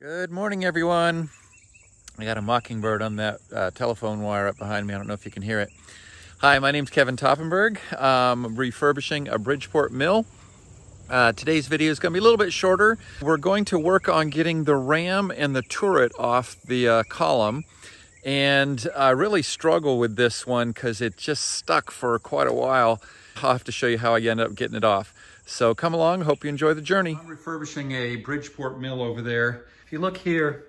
Good morning, everyone. I got a mockingbird on that uh, telephone wire up behind me. I don't know if you can hear it. Hi, my name's Kevin Toppenberg. Refurbishing a Bridgeport mill. Uh, today's video is going to be a little bit shorter. We're going to work on getting the ram and the turret off the uh, column. And I really struggle with this one because it just stuck for quite a while. I'll have to show you how I end up getting it off. So come along, hope you enjoy the journey. I'm refurbishing a Bridgeport mill over there. If you look here,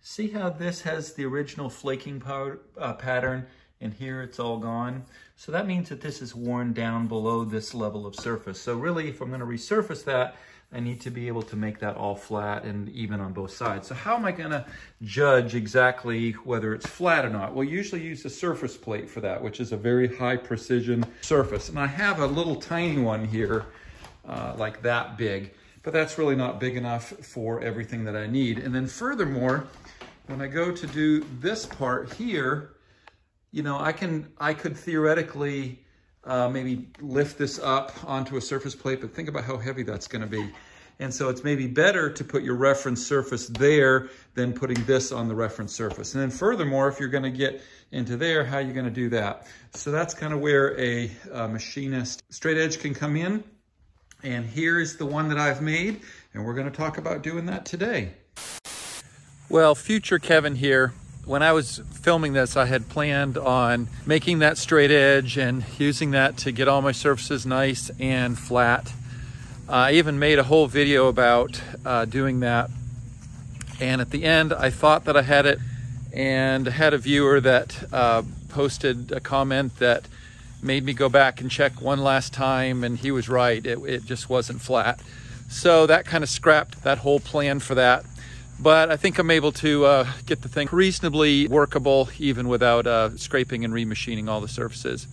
see how this has the original flaking powder, uh, pattern and here it's all gone. So that means that this is worn down below this level of surface. So really, if I'm gonna resurface that, I need to be able to make that all flat and even on both sides. So how am I gonna judge exactly whether it's flat or not? We'll usually use a surface plate for that, which is a very high precision surface. And I have a little tiny one here, uh, like that big but that's really not big enough for everything that I need. And then furthermore, when I go to do this part here, you know, I can, I could theoretically uh, maybe lift this up onto a surface plate, but think about how heavy that's gonna be. And so it's maybe better to put your reference surface there than putting this on the reference surface. And then furthermore, if you're gonna get into there, how are you gonna do that? So that's kind of where a, a machinist straight edge can come in. And here is the one that I've made, and we're gonna talk about doing that today. Well, future Kevin here. When I was filming this, I had planned on making that straight edge and using that to get all my surfaces nice and flat. Uh, I even made a whole video about uh, doing that. And at the end, I thought that I had it and had a viewer that uh, posted a comment that made me go back and check one last time and he was right it, it just wasn't flat so that kind of scrapped that whole plan for that but I think I'm able to uh, get the thing reasonably workable even without uh, scraping and remachining all the surfaces.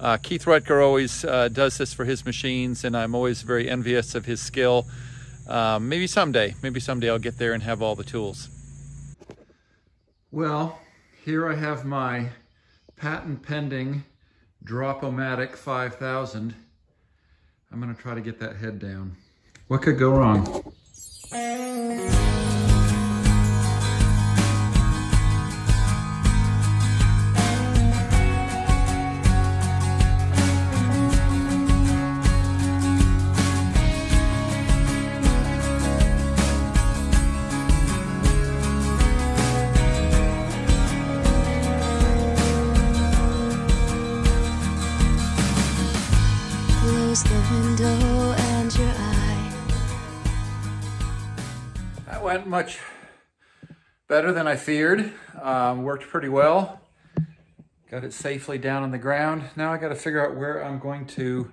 Uh, Keith Rucker always uh, does this for his machines and I'm always very envious of his skill. Um, maybe someday, maybe someday I'll get there and have all the tools. Well, here I have my patent pending Drop-O-Matic 5000. I'm gonna try to get that head down. What could go wrong? Went much better than I feared. Um, worked pretty well. Got it safely down on the ground. Now I got to figure out where I'm going to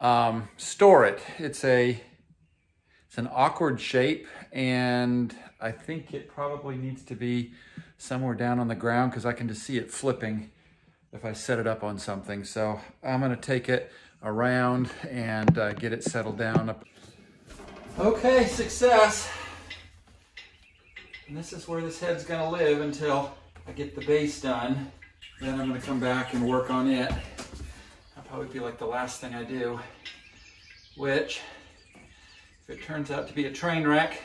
um, store it. It's a it's an awkward shape and I think it probably needs to be somewhere down on the ground because I can just see it flipping if I set it up on something. So I'm gonna take it around and uh, get it settled down. Okay, success. And this is where this head's gonna live until I get the base done. Then I'm gonna come back and work on it. That'll probably be like the last thing I do, which, if it turns out to be a train wreck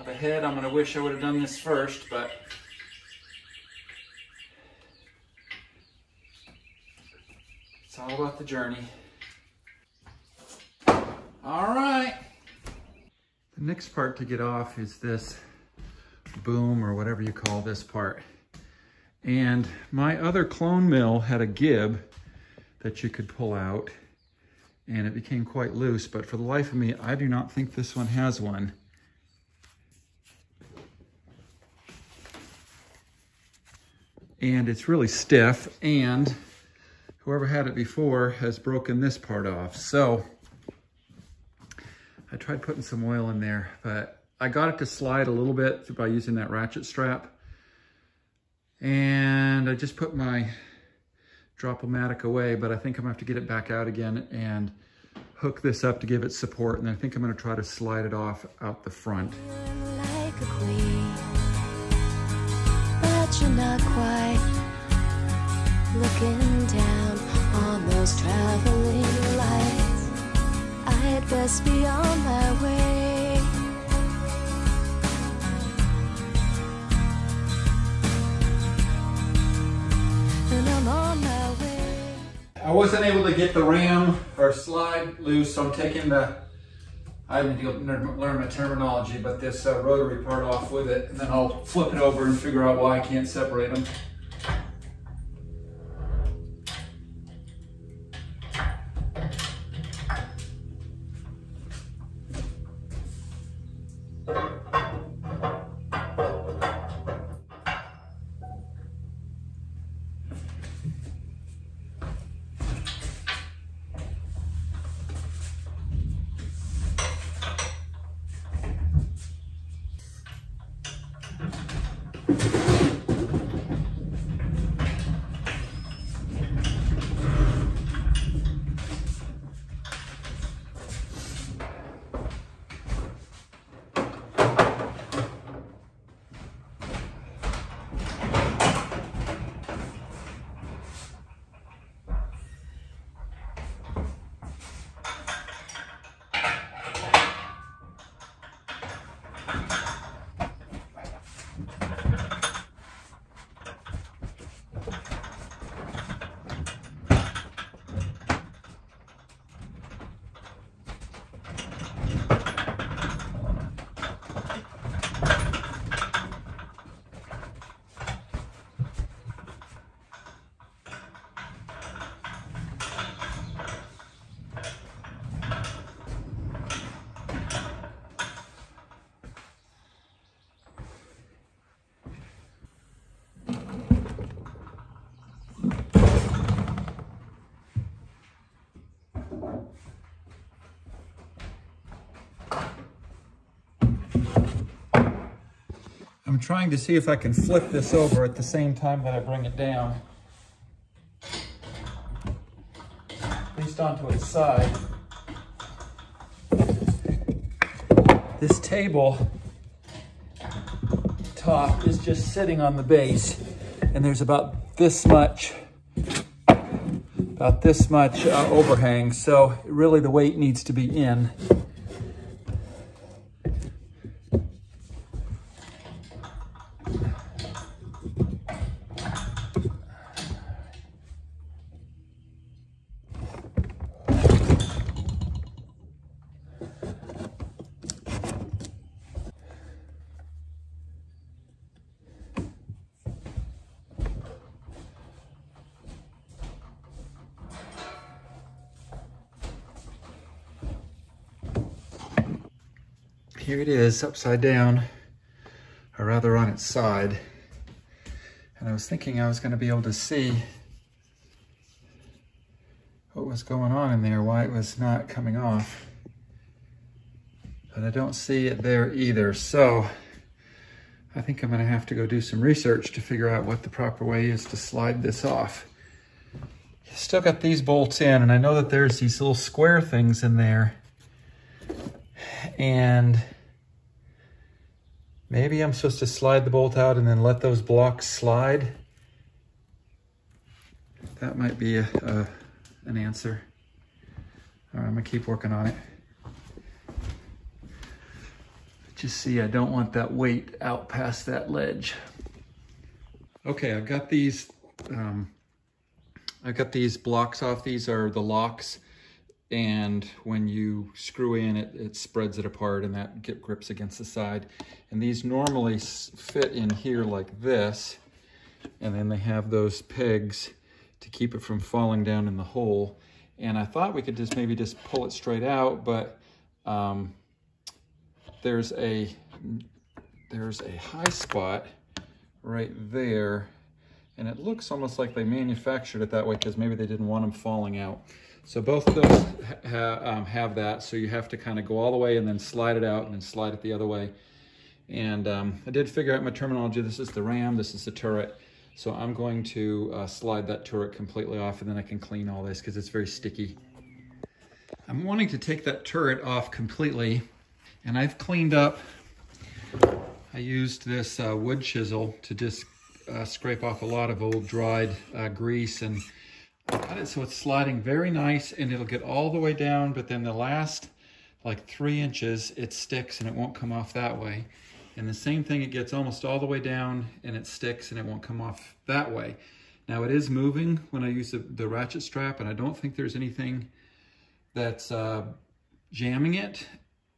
of a head, I'm gonna wish I would have done this first, but it's all about the journey. All right. The next part to get off is this boom or whatever you call this part. And my other clone mill had a gib that you could pull out and it became quite loose, but for the life of me, I do not think this one has one. And it's really stiff and whoever had it before has broken this part off. So I tried putting some oil in there, but I got it to slide a little bit by using that ratchet strap. And I just put my Drop-O-Matic away, but I think I'm gonna have to get it back out again and hook this up to give it support. And I think I'm gonna try to slide it off out the front. Like queen, but you're not quite looking down on those traveling lights. I'd best be on my way. I wasn't able to get the ram or slide loose, so I'm taking the, I need to learn my terminology, but this uh, rotary part off with it, and then I'll flip it over and figure out why I can't separate them. I'm trying to see if I can flip this over at the same time that I bring it down. At least onto its side. This table top is just sitting on the base and there's about this much about this much uh, overhang so really the weight needs to be in here it is upside down, or rather on its side. And I was thinking I was gonna be able to see what was going on in there, why it was not coming off. But I don't see it there either. So I think I'm gonna have to go do some research to figure out what the proper way is to slide this off. Still got these bolts in, and I know that there's these little square things in there. And maybe I'm supposed to slide the bolt out and then let those blocks slide. That might be a, a an answer. All right, I'm gonna keep working on it. Just see, I don't want that weight out past that ledge. Okay, I've got these, um, I've got these blocks off. These are the locks and when you screw in it, it spreads it apart and that get grips against the side. And these normally fit in here like this, and then they have those pegs to keep it from falling down in the hole. And I thought we could just maybe just pull it straight out, but um, there's a there's a high spot right there, and it looks almost like they manufactured it that way because maybe they didn't want them falling out. So both of those ha um, have that, so you have to kind of go all the way and then slide it out and then slide it the other way. And um, I did figure out my terminology. This is the ram, this is the turret. So I'm going to uh, slide that turret completely off and then I can clean all this because it's very sticky. I'm wanting to take that turret off completely and I've cleaned up, I used this uh, wood chisel to just uh, scrape off a lot of old dried uh, grease and got it so it's sliding very nice and it'll get all the way down, but then the last like three inches, it sticks and it won't come off that way. And the same thing, it gets almost all the way down and it sticks and it won't come off that way. Now it is moving when I use the, the ratchet strap and I don't think there's anything that's uh, jamming it.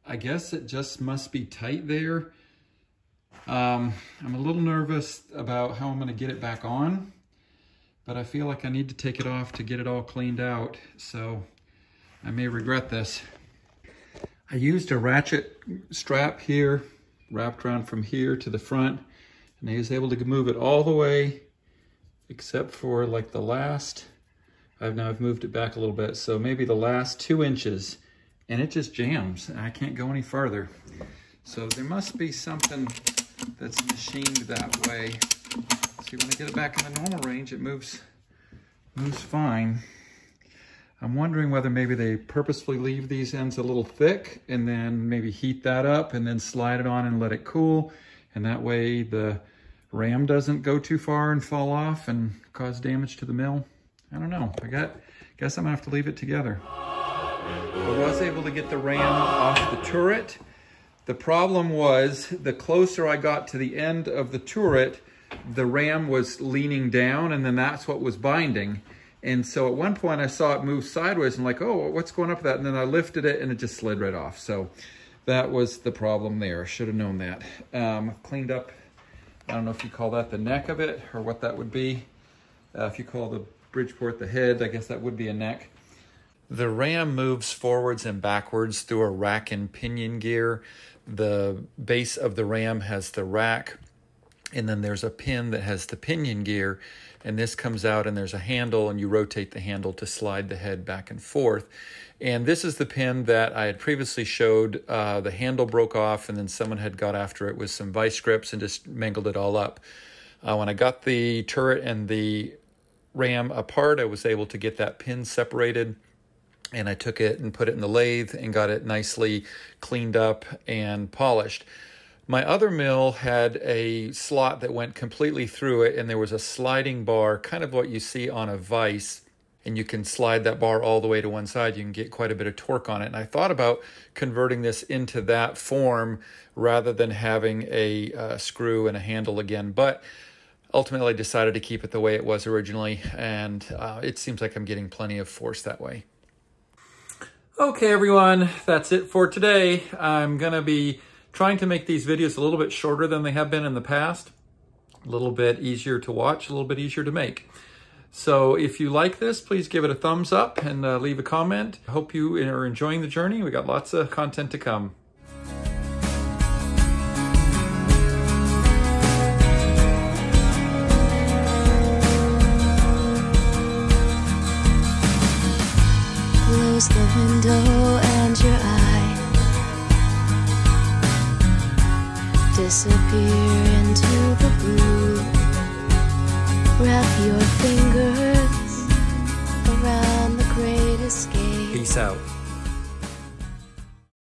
I guess it just must be tight there. Um, I'm a little nervous about how I'm gonna get it back on, but I feel like I need to take it off to get it all cleaned out. So I may regret this. I used a ratchet strap here, wrapped around from here to the front, and I was able to move it all the way, except for like the last, I've now I've moved it back a little bit, so maybe the last two inches, and it just jams. I can't go any farther. So there must be something that's machined that way. See, when I get it back in the normal range, it moves, moves fine. I'm wondering whether maybe they purposefully leave these ends a little thick and then maybe heat that up and then slide it on and let it cool. And that way the ram doesn't go too far and fall off and cause damage to the mill. I don't know. I got, guess I'm gonna have to leave it together. I was able to get the ram off the turret. The problem was the closer I got to the end of the turret, the ram was leaning down and then that's what was binding. And so at one point I saw it move sideways and like, oh, what's going up with that? And then I lifted it and it just slid right off. So that was the problem there. Should have known that. Um, cleaned up, I don't know if you call that the neck of it or what that would be. Uh, if you call the Bridgeport the head, I guess that would be a neck. The ram moves forwards and backwards through a rack and pinion gear. The base of the ram has the rack and then there's a pin that has the pinion gear and this comes out and there's a handle and you rotate the handle to slide the head back and forth. And this is the pin that I had previously showed uh, the handle broke off and then someone had got after it with some vice grips and just mangled it all up. Uh, when I got the turret and the ram apart I was able to get that pin separated and I took it and put it in the lathe and got it nicely cleaned up and polished my other mill had a slot that went completely through it, and there was a sliding bar, kind of what you see on a vise. And you can slide that bar all the way to one side. You can get quite a bit of torque on it. And I thought about converting this into that form rather than having a uh, screw and a handle again. But ultimately, I decided to keep it the way it was originally. And uh, it seems like I'm getting plenty of force that way. Okay, everyone, that's it for today. I'm going to be trying to make these videos a little bit shorter than they have been in the past, a little bit easier to watch, a little bit easier to make. So if you like this, please give it a thumbs up and uh, leave a comment. Hope you are enjoying the journey. We got lots of content to come.